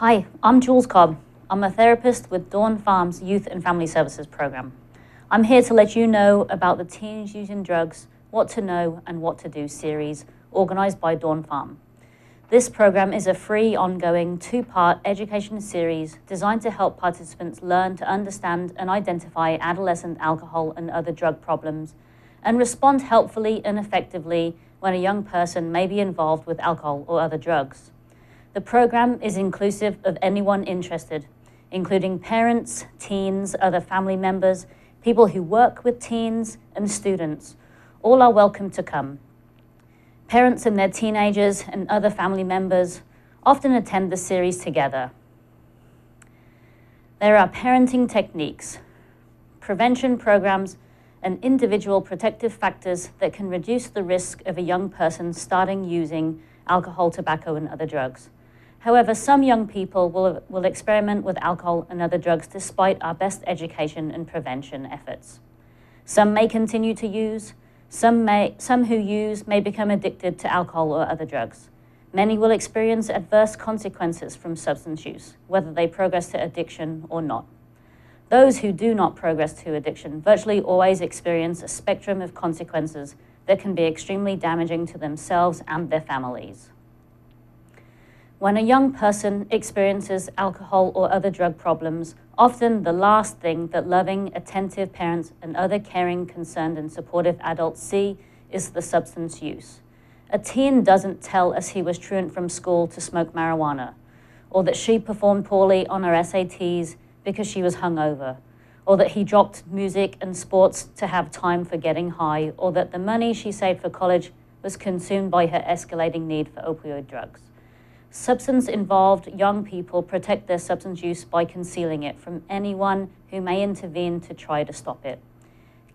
Hi, I'm Jules Cobb. I'm a therapist with Dawn Farms Youth and Family Services Program. I'm here to let you know about the Teens Using Drugs, What to Know and What to Do series organized by Dawn Farm. This program is a free, ongoing, two-part education series designed to help participants learn to understand and identify adolescent alcohol and other drug problems and respond helpfully and effectively when a young person may be involved with alcohol or other drugs. The program is inclusive of anyone interested, including parents, teens, other family members, people who work with teens, and students. All are welcome to come. Parents and their teenagers and other family members often attend the series together. There are parenting techniques, prevention programs, and individual protective factors that can reduce the risk of a young person starting using alcohol, tobacco, and other drugs. However, some young people will, will experiment with alcohol and other drugs despite our best education and prevention efforts. Some may continue to use, some, may, some who use may become addicted to alcohol or other drugs. Many will experience adverse consequences from substance use, whether they progress to addiction or not. Those who do not progress to addiction virtually always experience a spectrum of consequences that can be extremely damaging to themselves and their families. When a young person experiences alcohol or other drug problems, often the last thing that loving, attentive parents and other caring, concerned, and supportive adults see is the substance use. A teen doesn't tell us he was truant from school to smoke marijuana, or that she performed poorly on her SATs because she was hungover, or that he dropped music and sports to have time for getting high, or that the money she saved for college was consumed by her escalating need for opioid drugs. Substance involved young people protect their substance use by concealing it from anyone who may intervene to try to stop it.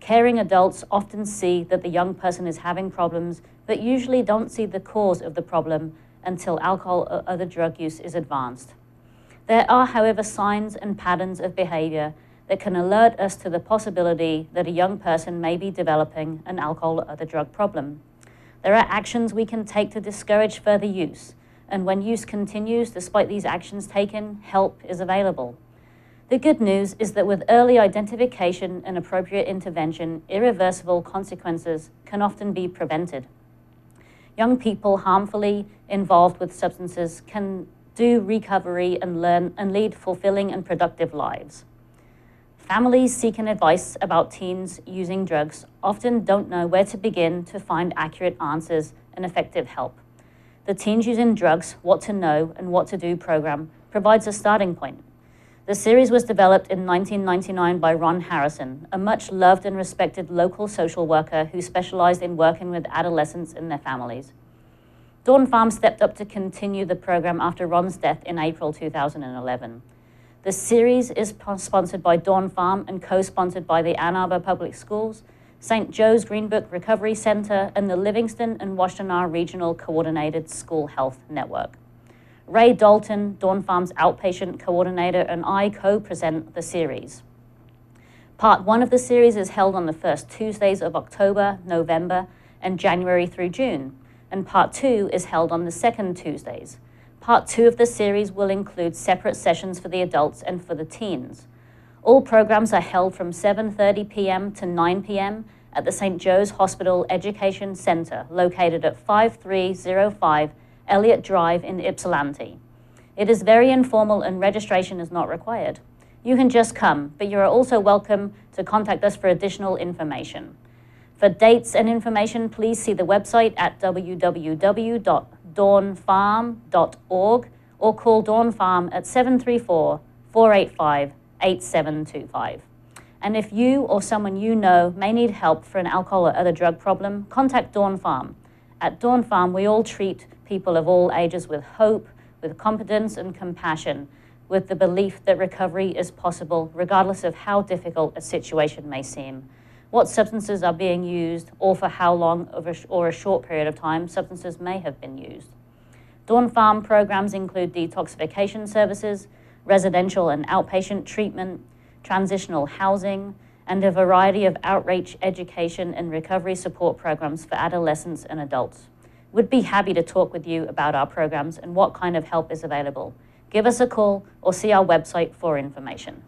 Caring adults often see that the young person is having problems, but usually don't see the cause of the problem until alcohol or other drug use is advanced. There are, however, signs and patterns of behavior that can alert us to the possibility that a young person may be developing an alcohol or other drug problem. There are actions we can take to discourage further use, and when use continues despite these actions taken, help is available. The good news is that with early identification and appropriate intervention, irreversible consequences can often be prevented. Young people harmfully involved with substances can do recovery and learn and lead fulfilling and productive lives. Families seeking advice about teens using drugs often don't know where to begin to find accurate answers and effective help. The Teens Using Drugs What to Know and What to Do program provides a starting point. The series was developed in 1999 by Ron Harrison, a much loved and respected local social worker who specialized in working with adolescents and their families. Dawn Farm stepped up to continue the program after Ron's death in April 2011. The series is sponsored by Dawn Farm and co-sponsored by the Ann Arbor Public Schools, St. Joe's Greenbrook Recovery Center, and the Livingston and Washtenaw Regional Coordinated School Health Network. Ray Dalton, Dawn Farm's outpatient coordinator, and I co-present the series. Part one of the series is held on the first Tuesdays of October, November, and January through June, and part two is held on the second Tuesdays. Part two of the series will include separate sessions for the adults and for the teens. All programs are held from 7.30 p.m. to 9 p.m. at the St. Joe's Hospital Education Center, located at 5305 Elliott Drive in Ypsilanti. It is very informal and registration is not required. You can just come, but you are also welcome to contact us for additional information. For dates and information, please see the website at www.dawnfarm.org or call Dawn Farm at 734 485 8725. And if you or someone you know may need help for an alcohol or other drug problem, contact Dawn Farm. At Dawn Farm, we all treat people of all ages with hope, with competence and compassion, with the belief that recovery is possible regardless of how difficult a situation may seem. What substances are being used, or for how long or a short period of time substances may have been used. Dawn Farm programs include detoxification services, residential and outpatient treatment, transitional housing, and a variety of outreach, education, and recovery support programs for adolescents and adults. We'd be happy to talk with you about our programs and what kind of help is available. Give us a call or see our website for information.